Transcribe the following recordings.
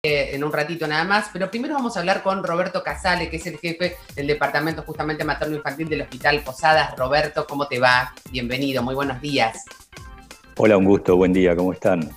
eh, en un ratito nada más, pero primero vamos a hablar con Roberto Casale, que es el jefe del Departamento justamente Materno Infantil del Hospital Posadas. Roberto, ¿cómo te va? Bienvenido, muy buenos días. Hola, un gusto, buen día, ¿cómo están?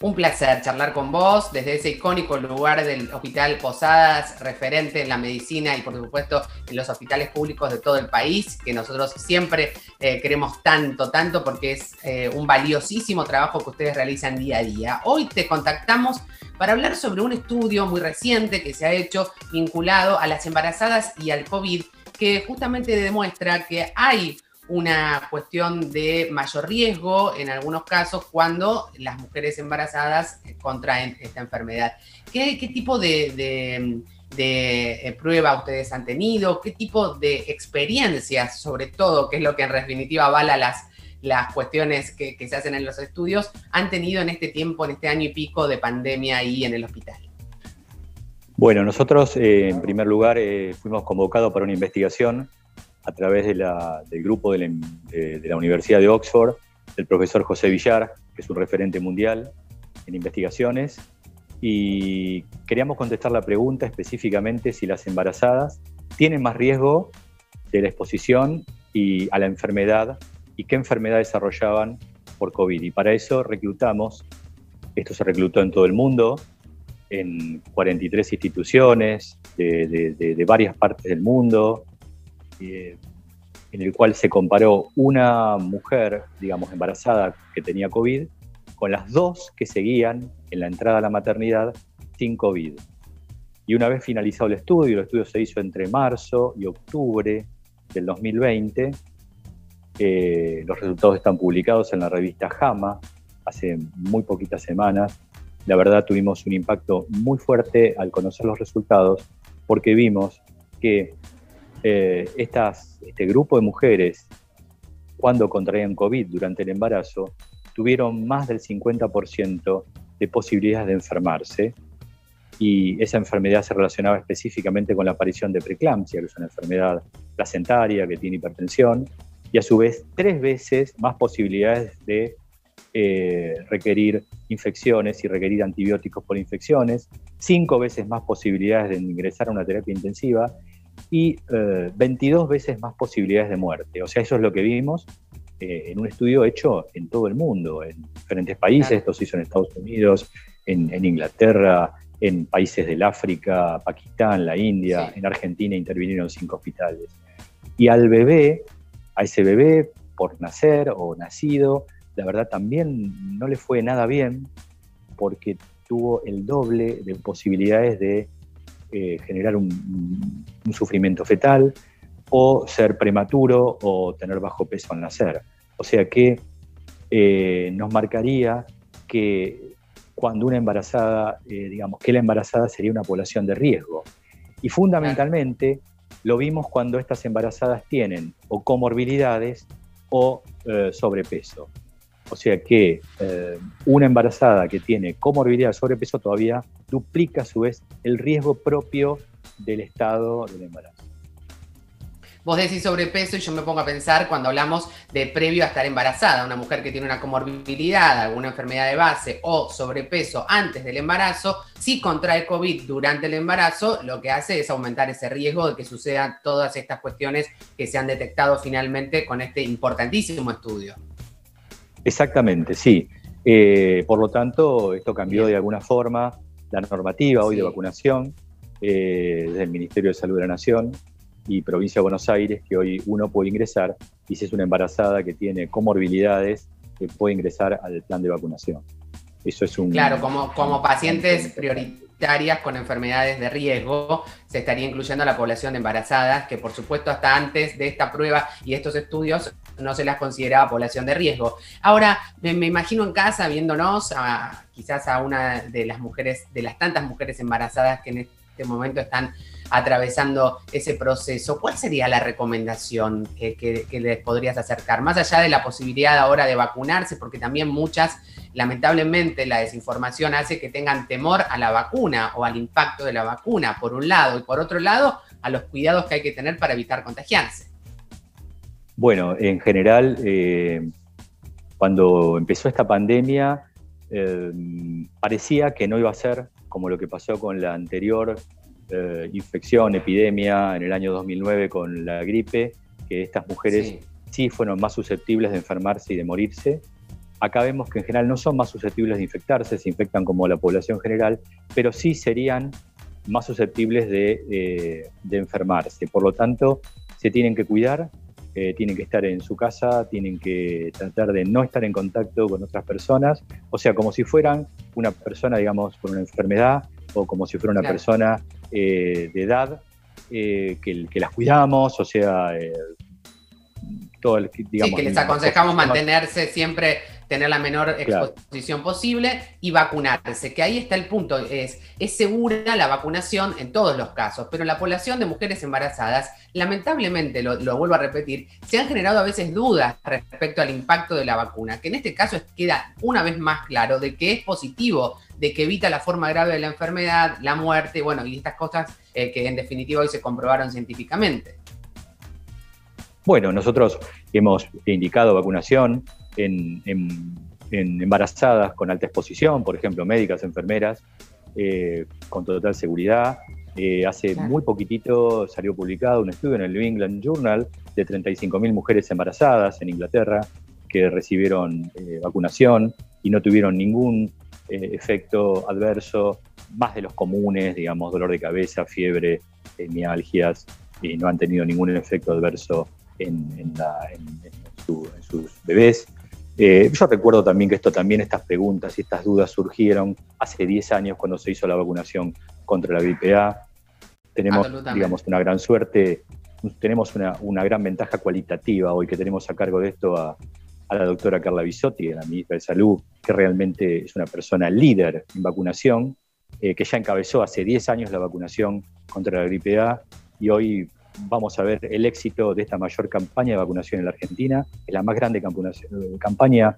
Un placer charlar con vos desde ese icónico lugar del Hospital Posadas, referente en la medicina y por supuesto en los hospitales públicos de todo el país, que nosotros siempre eh, queremos tanto, tanto porque es eh, un valiosísimo trabajo que ustedes realizan día a día. Hoy te contactamos para hablar sobre un estudio muy reciente que se ha hecho vinculado a las embarazadas y al COVID, que justamente demuestra que hay una cuestión de mayor riesgo en algunos casos cuando las mujeres embarazadas eh, contraen esta enfermedad. ¿Qué, tipo de, eh, prueba ustedes han tenido? ¿Qué tipo de experiencias, sobre todo, que es lo que en definitiva avala las, las cuestiones que, se hacen en los estudios, han tenido en este tiempo, en este año y pico de pandemia ahí en el hospital? Bueno, nosotros eh, en primer lugar fuimos convocados para una investigación a través del grupo de la, Universidad de Oxford, del profesor José Villar, que es un referente mundial en investigaciones, y queríamos contestar la pregunta específicamente si las embarazadas tienen más riesgo de la exposición y a la enfermedad y qué enfermedad desarrollaban por COVID. Y para eso reclutamos, esto se reclutó en todo el mundo, en 43 instituciones de varias partes del mundo, eh, en el cual se comparó una mujer, digamos, embarazada que tenía COVID, con las dos que seguían en la entrada a la maternidad sin COVID. Y una vez finalizado el estudio, el estudio se hizo entre marzo y octubre del 2020, eh, los resultados están publicados en la revista JAMA hace muy poquitas semanas. La verdad tuvimos un impacto muy fuerte al conocer los resultados porque vimos que eh, este grupo de mujeres, cuando contraían COVID durante el embarazo, tuvieron más del 50% de posibilidades de enfermarse. Y esa enfermedad se relacionaba específicamente con la aparición de preeclampsia, que es una enfermedad placentaria que tiene hipertensión, y a su vez tres veces más posibilidades de eh, requerir infecciones y requerir antibióticos por infecciones, cinco veces más posibilidades de ingresar a una terapia intensiva y 22 eh, veces más posibilidades de muerte. O sea, eso es lo que vimos eh, en un estudio hecho en todo el mundo, en diferentes países, esto se hizo en Estados Unidos, en, Inglaterra, en países del África, Pakistán, la India, en Argentina intervinieron cinco hospitales. Y al bebé, a ese bebé por nacer o nacido, la verdad también no le fue nada bien porque tuvo el doble de posibilidades de eh, generar un, sufrimiento fetal o ser prematuro o tener bajo peso al nacer. O sea que eh, nos marcaría que cuando una embarazada, eh, digamos, que la embarazada sería una población de riesgo. Y fundamentalmente lo vimos cuando estas embarazadas tienen o comorbilidades o sobrepeso. O sea que eh, una embarazada que tiene comorbilidad sobrepeso todavía duplica a su vez el riesgo propio del estado del embarazo. Vos decís sobrepeso y yo me pongo a pensar cuando hablamos de previo a estar embarazada, una mujer que tiene una comorbilidad, alguna enfermedad de base o sobrepeso antes del embarazo, si contrae COVID durante el embarazo, lo que hace es aumentar ese riesgo de que sucedan todas estas cuestiones que se han detectado finalmente con este importantísimo estudio. Exactamente, sí. Eh, por lo tanto, esto cambió de alguna forma la normativa hoy de vacunación eh, desde el Ministerio de Salud de la Nación y Provincia de Buenos Aires, que hoy uno puede ingresar y si es una embarazada que tiene comorbilidades, puede ingresar al plan de vacunación. Eso es un... Claro, como, como pacientes prioritarios con enfermedades de riesgo, se estaría incluyendo a la población de embarazadas, que por supuesto hasta antes de esta prueba y estos estudios no se las consideraba población de riesgo. Ahora, me, imagino en casa viéndonos a, quizás a una de las mujeres, de las tantas mujeres embarazadas que en este momento están atravesando ese proceso, ¿cuál sería la recomendación que, les podrías acercar? Más allá de la posibilidad ahora de vacunarse, porque también muchas, lamentablemente, la desinformación hace que tengan temor a la vacuna o al impacto de la vacuna, por un lado, y por otro lado, a los cuidados que hay que tener para evitar contagiarse. Bueno, en general, eh, cuando empezó esta pandemia, eh, parecía que no iba a ser como lo que pasó con la anterior eh, infección, epidemia en el año 2009 con la gripe, que estas mujeres sí. fueron más susceptibles de enfermarse y de morirse. Acá vemos que en general no son más susceptibles de infectarse, se infectan como la población general, pero sí serían más susceptibles de, eh, de enfermarse. Por lo tanto, se tienen que cuidar, eh, tienen que estar en su casa, tienen que tratar de no estar en contacto con otras personas, o sea, como si fueran una persona, digamos, con una enfermedad o como si fuera una persona eh, de edad eh, que, las cuidamos, o sea, todo el, digamos, sí, que les aconsejamos mantenerse siempre tener la menor exposición posible y vacunarse, que ahí está el punto, es, es segura la vacunación en todos los casos, pero la población de mujeres embarazadas, lamentablemente, lo, vuelvo a repetir, se han generado a veces dudas respecto al impacto de la vacuna, que en este caso queda una vez más claro de que es positivo, de que evita la forma grave de la enfermedad, la muerte, bueno, y estas cosas eh, que en definitiva hoy se comprobaron científicamente. Bueno, nosotros hemos indicado vacunación en, embarazadas con alta exposición, por ejemplo, médicas, enfermeras, eh, con total seguridad. Eh, hace muy poquitito salió publicado un estudio en el New England Journal de 35.000 mujeres embarazadas en Inglaterra que recibieron eh, vacunación y no tuvieron ningún efecto adverso, más de los comunes, digamos, dolor de cabeza, fiebre, mialgias, y no han tenido ningún efecto adverso en, en sus bebés. Eh, yo recuerdo también que esto también, estas preguntas y estas dudas surgieron hace 10 años cuando se hizo la vacunación contra la gripe A. Tenemos, digamos, una gran suerte, tenemos una, gran ventaja cualitativa hoy que tenemos a cargo de esto a, la doctora Carla Bisotti, la ministra de Salud, que realmente es una persona líder en vacunación, eh, que ya encabezó hace 10 años la vacunación contra la gripe A y hoy vamos a ver el éxito de esta mayor campaña de vacunación en la Argentina. Es la más grande campaña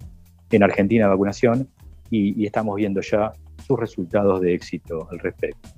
en Argentina de vacunación y, estamos viendo ya sus resultados de éxito al respecto.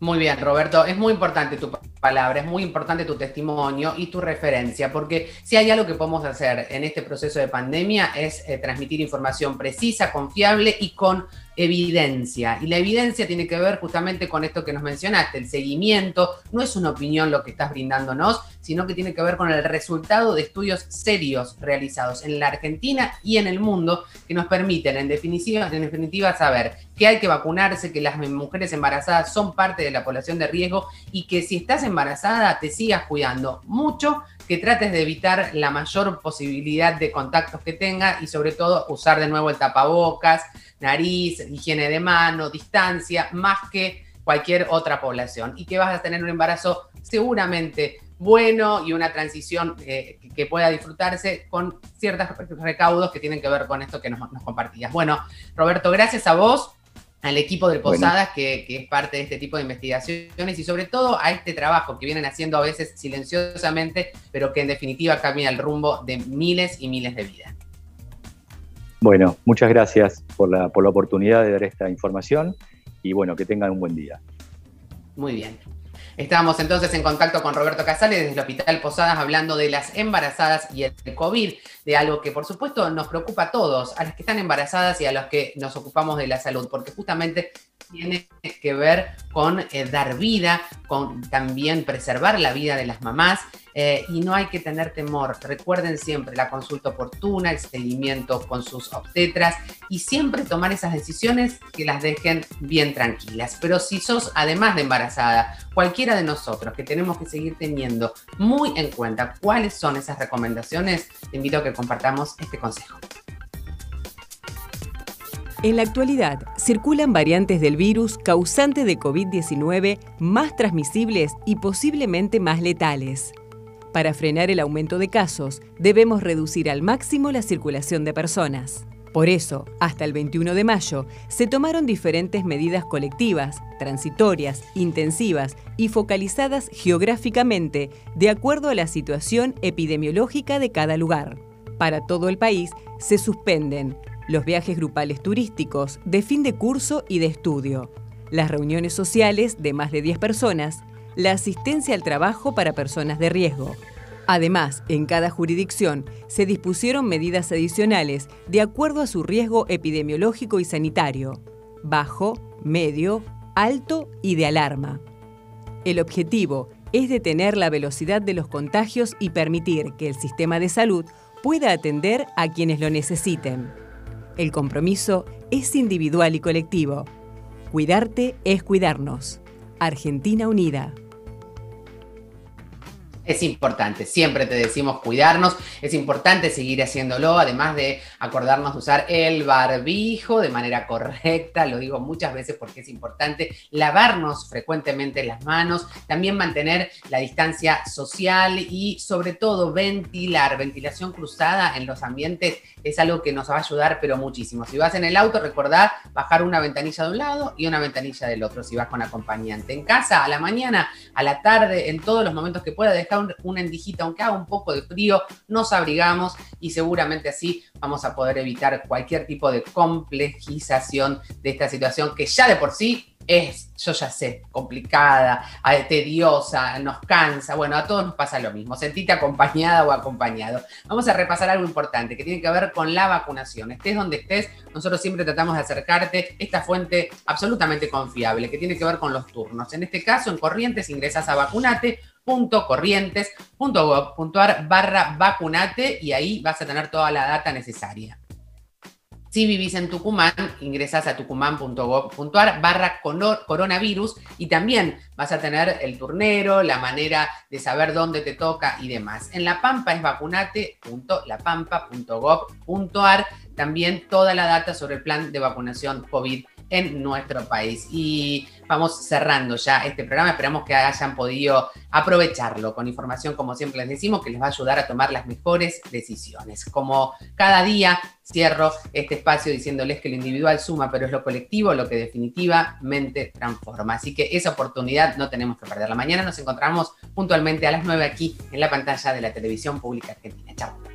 Muy bien, Roberto. Es muy importante tu palabra, es muy importante tu testimonio y tu referencia, porque si hay algo que podemos hacer en este proceso de pandemia es eh, transmitir información precisa, confiable y con evidencia. Y la evidencia tiene que ver justamente con esto que nos mencionaste, el seguimiento. No es una opinión lo que estás brindándonos, sino que tiene que ver con el resultado de estudios serios realizados en la Argentina y en el mundo que nos permiten, en definitiva, en definitiva saber que hay que vacunarse, que las mujeres embarazadas son parte de la población de riesgo y que si estás embarazada te sigas cuidando mucho que trates de evitar la mayor posibilidad de contactos que tenga y sobre todo usar de nuevo el tapabocas, nariz, higiene de mano, distancia, más que cualquier otra población. Y que vas a tener un embarazo seguramente bueno y una transición eh, que pueda disfrutarse con ciertos recaudos que tienen que ver con esto que nos, compartías. Bueno, Roberto, gracias a vos al equipo del Posadas, que, que, es parte de este tipo de investigaciones, y sobre todo a este trabajo que vienen haciendo a veces silenciosamente, pero que en definitiva cambia el rumbo de miles y miles de vidas. Bueno, muchas gracias por la, por la oportunidad de dar esta información y bueno, que tengan un buen día. Muy bien. Estábamos entonces en contacto con Roberto Casales desde el Hospital Posadas hablando de las embarazadas y el COVID, de algo que por supuesto nos preocupa a todos, a las que están embarazadas y a los que nos ocupamos de la salud, porque justamente tiene que ver con eh, dar vida, con también preservar la vida de las mamás eh, y no hay que tener temor. Recuerden siempre la consulta oportuna, el seguimiento con sus obstetras y siempre tomar esas decisiones que las dejen bien tranquilas. Pero si sos, además de embarazada, cualquiera de nosotros que tenemos que seguir teniendo muy en cuenta cuáles son esas recomendaciones, te invito a que compartamos este consejo. En la actualidad, circulan variantes del virus causante de COVID-19 más transmisibles y posiblemente más letales. Para frenar el aumento de casos, debemos reducir al máximo la circulación de personas. Por eso, hasta el 21 de mayo, se tomaron diferentes medidas colectivas, transitorias, intensivas y focalizadas geográficamente de acuerdo a la situación epidemiológica de cada lugar. Para todo el país, se suspenden los viajes grupales turísticos de fin de curso y de estudio, las reuniones sociales de más de 10 personas la asistencia al trabajo para personas de riesgo. Además, en cada jurisdicción se dispusieron medidas adicionales de acuerdo a su riesgo epidemiológico y sanitario, bajo, medio, alto y de alarma. El objetivo es detener la velocidad de los contagios y permitir que el sistema de salud pueda atender a quienes lo necesiten. El compromiso es individual y colectivo. Cuidarte es cuidarnos. Argentina Unida. Es importante, siempre te decimos cuidarnos, es importante seguir haciéndolo, además de acordarnos de usar el barbijo de manera correcta, lo digo muchas veces porque es importante, lavarnos frecuentemente las manos, también mantener la distancia social y sobre todo ventilar, ventilación cruzada en los ambientes es algo que nos va a ayudar pero muchísimo. Si vas en el auto, recordá bajar una ventanilla de un lado y una ventanilla del otro, si vas con acompañante. En casa, a la mañana, a la tarde, en todos los momentos que pueda, dejar una endijita, aunque haga un poco de frío, nos abrigamos y seguramente así vamos a poder evitar cualquier tipo de complejización de esta situación que ya de por sí es, yo ya sé, complicada, tediosa, nos cansa. Bueno, a todos nos pasa lo mismo. Sentite acompañada o acompañado. Vamos a repasar algo importante que tiene que ver con la vacunación. Estés donde estés, nosotros siempre tratamos de acercarte esta fuente absolutamente confiable que tiene que ver con los turnos. En este caso, en Corrientes ingresas a vacunate.corrientes.gov.ar barra vacunate y ahí vas a tener toda la data necesaria. Si vivís en Tucumán, ingresás a tucumán.gov.ar barra coronavirus y también vas a tener el turnero, la manera de saber dónde te toca y demás. En La Pampa es vacunate.lapampa.gov.ar, también toda la data sobre el plan de vacunación COVID en nuestro país. Y vamos cerrando ya este programa. Esperamos que hayan podido aprovecharlo con información, como siempre les decimos, que les va a ayudar a tomar las mejores decisiones. Como cada día cierro este espacio diciéndoles que lo individual suma, pero es lo colectivo lo que definitivamente transforma. Así que esa oportunidad no tenemos que perderla. Mañana nos encontramos puntualmente a las 9 aquí en la pantalla de la televisión pública argentina. Chao.